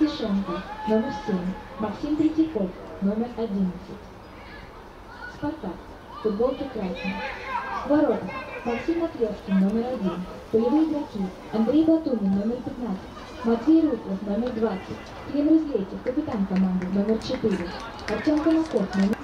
Иван Стешенко, номер 7. Максим Третьяков, номер 11. Спартак. Футболки красные. Ворота. Максим Матвешкин, номер 1. Полевые игроки. Андрей Батунин, номер 15. Матвей Руслов, номер 20. Клим Разлетев, капитан команды, номер 4. Артем Конаков, номер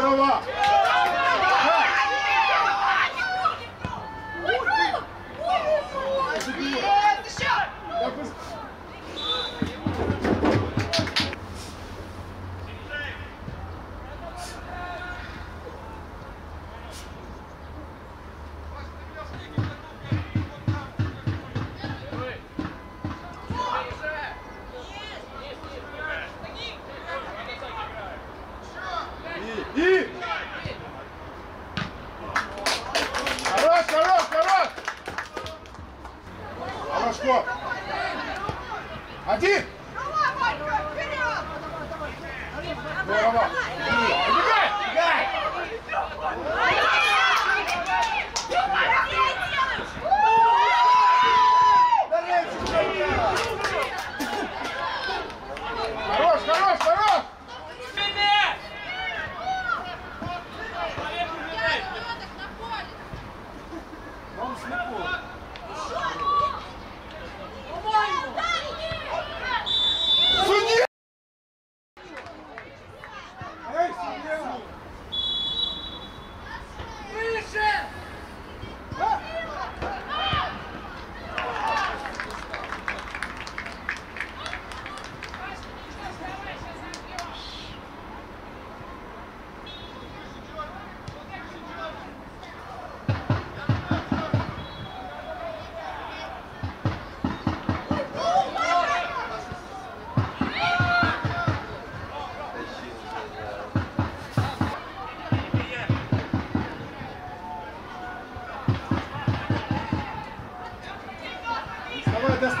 Здорово! Так вы- И, Хорошо! Один! Здорово!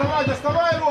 Доставай, доставай, доставай